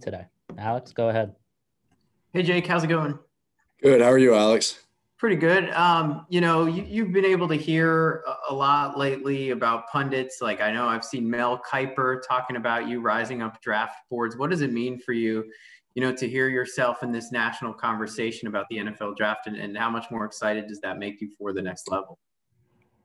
today. Alex, go ahead. Hey, Jake, how's it going? Good. How are you, Alex? Pretty good. Um, you know, you, have been able to hear a, a lot lately about pundits. Like I know I've seen Mel Kiper talking about you rising up draft boards. What does it mean for you, you know, to hear yourself in this national conversation about the NFL draft and, and how much more excited does that make you for the next level?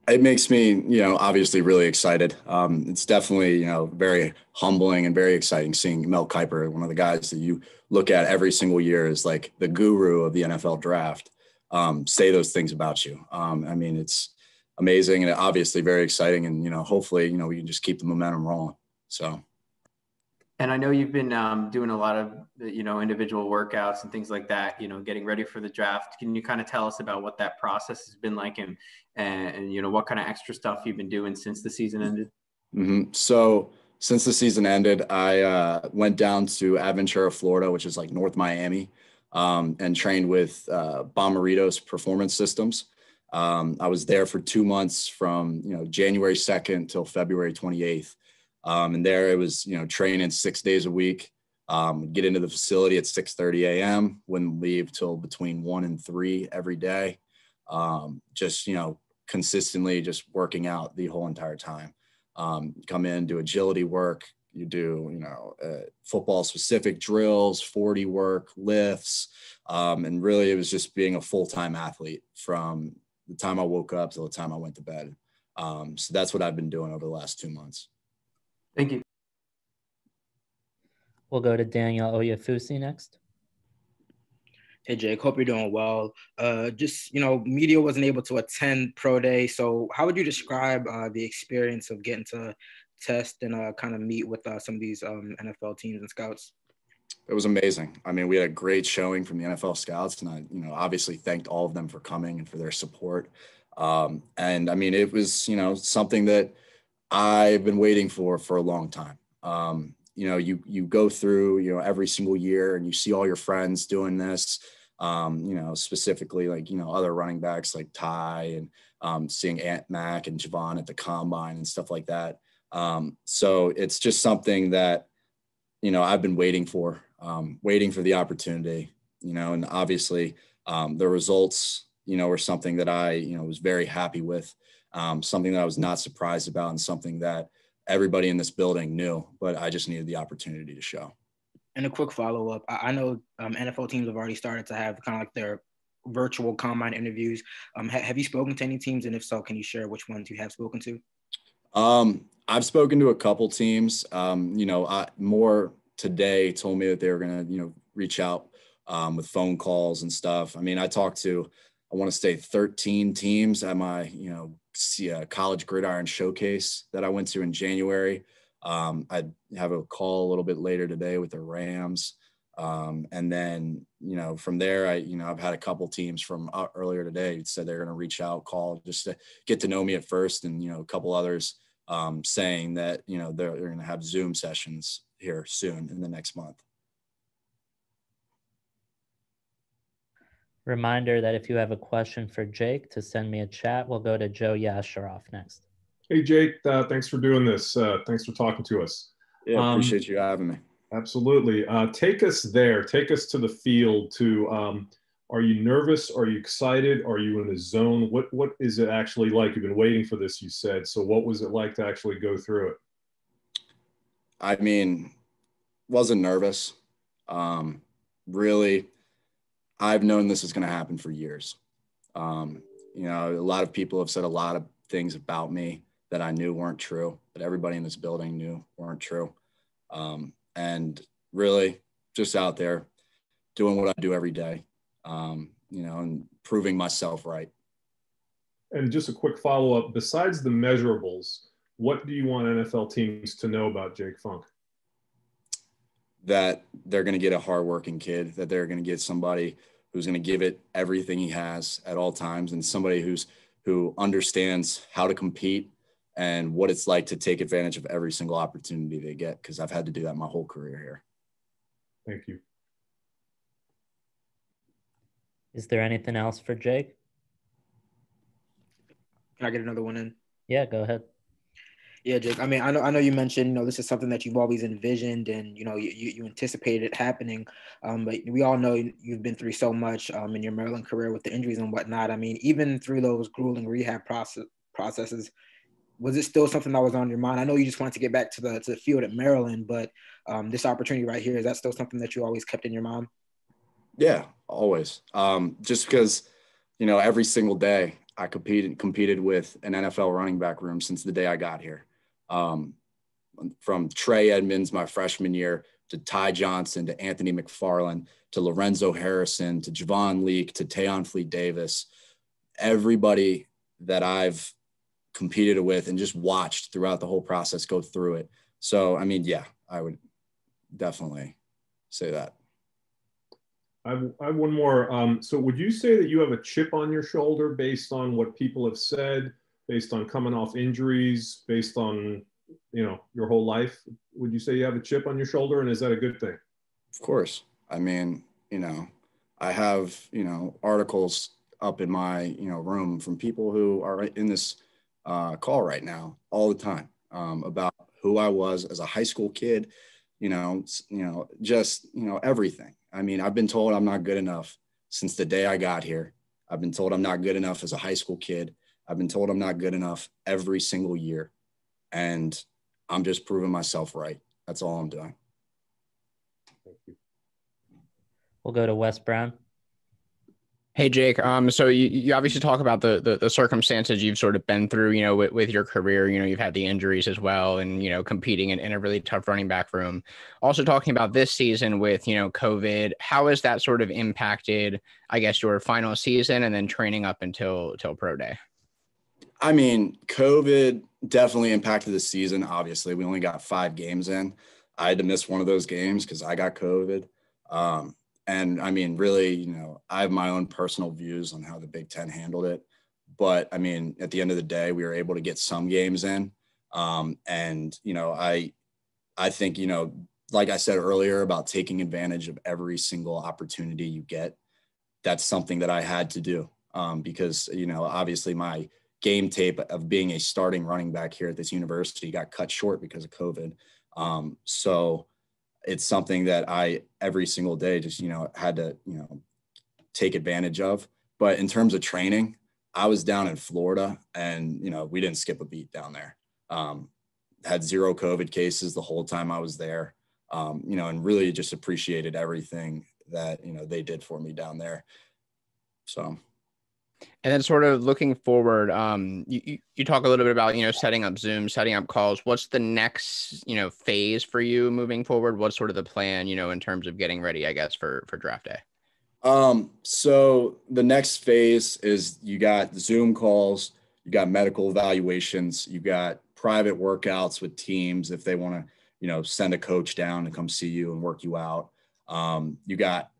It makes me, you know, obviously really excited. Um, it's definitely, you know, very humbling and very exciting seeing Mel Kiper, one of the guys that you look at every single year as like the guru of the NFL draft, um, say those things about you. Um, I mean, it's amazing and obviously very exciting. And, you know, hopefully, you know, we can just keep the momentum rolling. So. And I know you've been um, doing a lot of, you know, individual workouts and things like that, you know, getting ready for the draft. Can you kind of tell us about what that process has been like and, and, and you know, what kind of extra stuff you've been doing since the season ended? Mm-hmm. So since the season ended, I uh, went down to Aventura, Florida, which is like North Miami, um, and trained with uh, Bommarito's Performance Systems. Um, I was there for two months from, you know, January 2nd till February 28th. Um, and there it was, you know, training six days a week. Um, get into the facility at 6:30 a.m. Wouldn't leave till between one and three every day. Um, just you know, consistently just working out the whole entire time. Um, come in, do agility work. You do, you know, uh, football specific drills, 40 work, lifts, um, and really it was just being a full time athlete from the time I woke up till the time I went to bed. Um, so that's what I've been doing over the last two months. Thank you. We'll go to Daniel Oyefusi next. Hey Jake, hope you're doing well. Uh, just you know, media wasn't able to attend pro day, so how would you describe uh, the experience of getting to test and uh, kind of meet with uh, some of these um, NFL teams and scouts? It was amazing. I mean, we had a great showing from the NFL scouts, and I, you know, obviously thanked all of them for coming and for their support. Um, and I mean, it was you know something that I've been waiting for for a long time. Um, you know, you you go through you know every single year and you see all your friends doing this. Um, you know, specifically like you know other running backs like Ty and um, seeing Ant Mac and Javon at the combine and stuff like that. Um, so it's just something that you know I've been waiting for, um, waiting for the opportunity. You know, and obviously um, the results you know were something that I you know was very happy with um, something that I was not surprised about and something that everybody in this building knew, but I just needed the opportunity to show. And a quick follow up I know um, NFL teams have already started to have kind of like their virtual combine interviews. Um, ha- have you spoken to any teams? And if so, can you share which ones you have spoken to? Um, I've spoken to a couple teams. Um, you know, I, more today told me that they were going to, you know, reach out um, with phone calls and stuff. I mean, I talked to, I want to say 13 teams at my, you know, see a college gridiron showcase that I went to in January. Um, I have a call a little bit later today with the Rams. Um, and then, you know, from there, I, you know, I've had a couple teams from uh, earlier today said they're going to reach out, call just to get to know me at first. And, you know, a couple others um, saying that, you know, they're, they're going to have Zoom sessions here soon in the next month. Reminder that if you have a question for Jake, to send me a chat. We'll go to Joe Yasharoff next. Hey, Jake. Uh, thanks for doing this. Uh, thanks for talking to us. Yeah, um, appreciate you having me. Absolutely. Uh, take us there. Take us to the field. To um, are you nervous? Are you excited? Are you in a zone? What What is it actually like? You've been waiting for this. You said. So, what was it like to actually go through it? I mean, wasn't nervous. Um, really I've known this is going to happen for years. Um, you know, a lot of people have said a lot of things about me that I knew weren't true, that everybody in this building knew weren't true. Um, and really just out there doing what I do every day, um, you know, and proving myself right. And just a quick follow up besides the measurables, what do you want NFL teams to know about Jake Funk? That they're going to get a hardworking kid, that they're going to get somebody who's going to give it everything he has at all times, and somebody who's who understands how to compete and what it's like to take advantage of every single opportunity they get. Because I've had to do that my whole career here. Thank you. Is there anything else for Jake? Can I get another one in? Yeah, go ahead. Yeah, Jake. I mean, I know I know you mentioned, you know, this is something that you've always envisioned and you know you, you anticipated it happening. Um, but we all know you've been through so much um, in your Maryland career with the injuries and whatnot. I mean, even through those grueling rehab process processes, was it still something that was on your mind? I know you just wanted to get back to the to the field at Maryland, but um, this opportunity right here is that still something that you always kept in your mind? Yeah, always. Um, just because, you know, every single day I competed competed with an NFL running back room since the day I got here. Um, from Trey Edmunds my freshman year to Ty Johnson to Anthony McFarland to Lorenzo Harrison to Javon Leake to Tayon Fleet Davis, everybody that I've competed with and just watched throughout the whole process go through it. So, I mean, yeah, I would definitely say that. I have, I have one more. Um, so, would you say that you have a chip on your shoulder based on what people have said, based on coming off injuries, based on you know your whole life? Would you say you have a chip on your shoulder, and is that a good thing? Of course. I mean, you know, I have you know articles up in my you know room from people who are in this uh, call right now all the time um, about who I was as a high school kid. You know, you know, just you know everything I mean, I've been told I'm not good enough since the day I got here. I've been told I'm not good enough as a high school kid. I've been told I'm not good enough every single year. And I'm just proving myself right. That's all I'm doing. We'll go to Wes Brown. Hey Jake, um, so you, you obviously talk about the, the, the circumstances you've sort of been through, you know, with, with your career. You know, you've had the injuries as well, and you know, competing in, in a really tough running back room. Also talking about this season with you know COVID, how has that sort of impacted, I guess, your final season and then training up until till pro day? I mean, COVID definitely impacted the season. Obviously, we only got five games in. I had to miss one of those games because I got COVID. Um, and I mean, really, you know, I have my own personal views on how the Big Ten handled it. But I mean, at the end of the day, we were able to get some games in. Um, and, you know, I, I think, you know, like I said earlier about taking advantage of every single opportunity you get, that's something that I had to do um, because, you know, obviously my game tape of being a starting running back here at this university got cut short because of COVID. Um, so, it's something that I every single day just you know had to you know take advantage of. But in terms of training, I was down in Florida, and you know we didn't skip a beat down there. Um, had zero COVID cases the whole time I was there. Um, you know, and really just appreciated everything that you know they did for me down there. So and then sort of looking forward, um, you, you talk a little bit about, you know, setting up Zoom, setting up calls. What's the next, you know, phase for you moving forward? What's sort of the plan, you know, in terms of getting ready, I guess, for, for draft day? Um, so the next phase is you got Zoom calls, you got medical evaluations, you got private workouts with teams if they want to, you know, send a coach down and come see you and work you out. Um, you got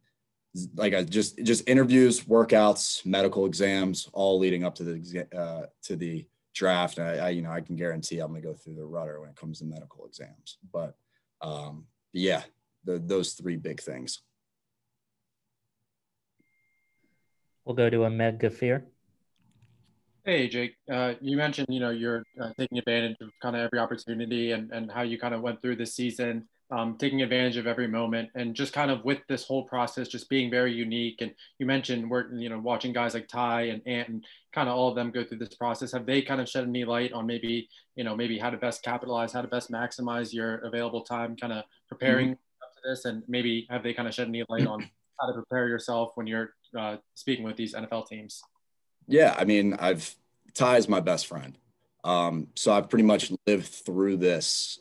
like I just just interviews, workouts, medical exams, all leading up to the uh, to the draft. I, I, you know I can guarantee I'm gonna go through the rudder when it comes to medical exams. But um, yeah, the, those three big things. We'll go to Ahmed Gafir. Hey Jake, uh, you mentioned you know you're uh, taking advantage of kind of every opportunity and and how you kind of went through this season um, taking advantage of every moment and just kind of with this whole process just being very unique. And you mentioned we're you know watching guys like ty and ant and kind of all of them go through this process. Have they kind of shed any light on maybe you know maybe how to best capitalize how to best maximize your available time kind of preparing mm-hmm. up to this? And maybe have they kind of shed any light on how to prepare yourself when you're uh, speaking with these nfl teams? Yeah i mean i've ty is my best friend. Um, so i've pretty much lived through this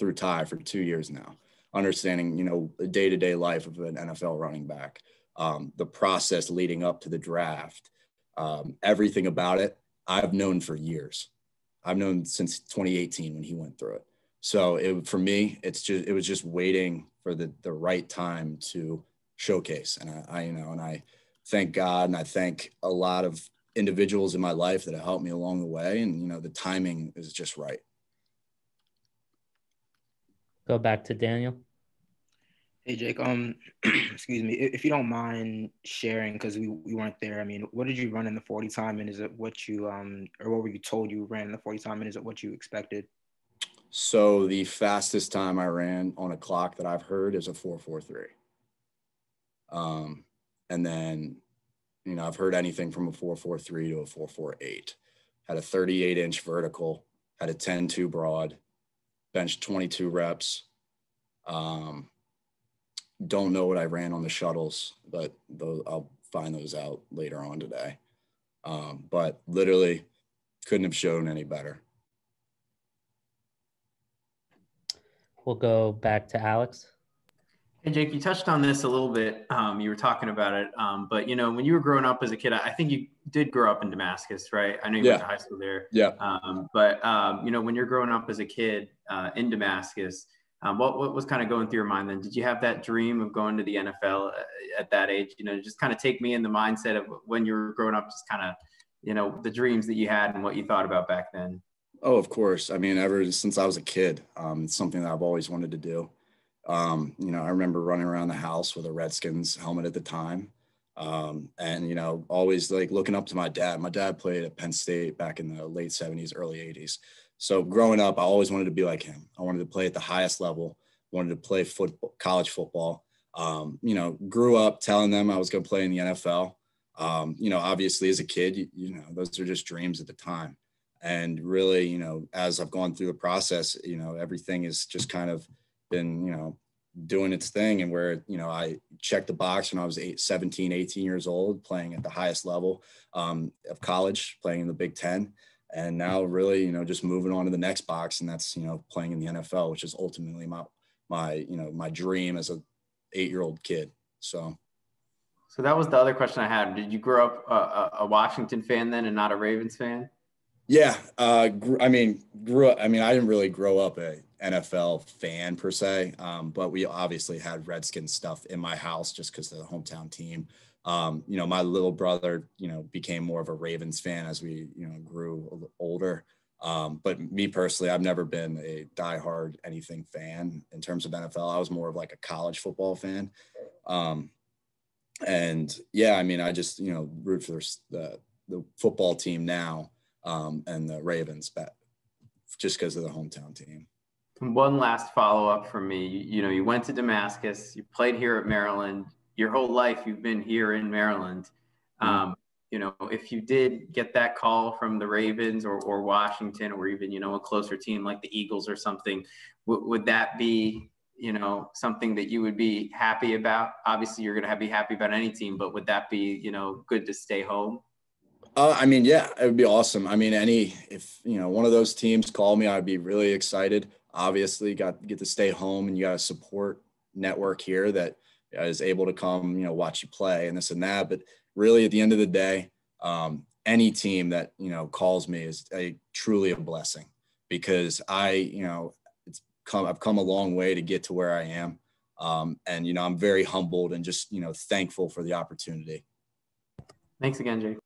through Ty for two years now, understanding, you know, the day to day life of an NFL running back, um, the process leading up to the draft, um, everything about it, I've known for years. I've known since 2018 when he went through it. So it, for me, it's just, it was just waiting for the, the right time to showcase. And I, I, you know, and I thank God and I thank a lot of individuals in my life that have helped me along the way. And, you know, the timing is just right go back to Daniel. Hey Jake, um, excuse me, if you don't mind sharing, because we, we weren't there. I mean, what did you run in the forty time, and is it what you um, or what were you told you ran in the forty time, and is it what you expected? So the fastest time I ran on a clock that I've heard is a 443. Um, and then, you know, I've heard anything from a 443 to a 448. Had a 38 inch vertical, had a 10 2 broad, benched 22 reps. Um, don't know what I ran on the shuttles, but those, I'll find those out later on today. Um, but literally couldn't have shown any better. We'll go back to Alex. Hey Jake, you touched on this a little bit. Um, you were talking about it, um, but you know, when you were growing up as a kid, I think you did grow up in Damascus, right? I know you Yeah. went to high school there. Yeah. Um, but um, you know, when you're growing up as a kid uh, in Damascus, um, what what was kind of going through your mind then? Did you have that dream of going to the NFL uh, at that age? You know, just kind of take me in the mindset of when you were growing up, just kind of, you know, the dreams that you had and what you thought about back then. Oh, of course. I mean, ever since I was a kid, um, it's something that I've always wanted to do. Um, you know, I remember running around the house with a Redskins helmet at the time. Um, and, you know, always like looking up to my dad. My dad played at Penn State back in the late 70s, early 80s. So growing up, I always wanted to be like him. I wanted to play at the highest level, wanted to play football, college football. Um, you know, grew up telling them I was going to play in the NFL. Um, you know, obviously as a kid, you, you know, those are just dreams at the time and really you know as i've gone through the process you know everything is just kind of been you know doing its thing and where you know i checked the box when i was eight, 17 18 years old playing at the highest level um, of college playing in the big 10 and now really you know just moving on to the next box and that's you know playing in the nfl which is ultimately my my you know my dream as a eight year old kid so So that was the other question I had. Did you grow up a, a, a Washington fan then and not a Ravens fan? Yeah, uh, gr- I mean, grew up. I mean, I didn't really grow up a NFL fan per se, um, but we obviously had Redskins stuff in my house just because of the hometown team. Um, you know, my little brother, you know, became more of a Ravens fan as we, you know, grew older. Um, but me personally, I've never been a diehard anything fan in terms of NFL. I was more of like a college football fan. Um, and yeah, I mean, I just you know root for the the football team now um, and the Ravens, but just because of the hometown team. One last follow up from me. You, you know, you went to Damascus, you played here at Maryland. Your whole life, you've been here in Maryland. Um, you know, if you did get that call from the Ravens or, or Washington or even, you know, a closer team like the Eagles or something, w- would that be, you know, something that you would be happy about? Obviously, you're going to be happy about any team, but would that be, you know, good to stay home? Uh, I mean, yeah, it would be awesome. I mean, any if you know one of those teams call me, I'd be really excited. Obviously, got get to stay home, and you got a support network here that is able to come, you know, watch you play and this and that. But really, at the end of the day, um, any team that you know calls me is a truly a blessing because I, you know, it's come I've come a long way to get to where I am, um, and you know, I'm very humbled and just you know thankful for the opportunity. Thanks again, Jake.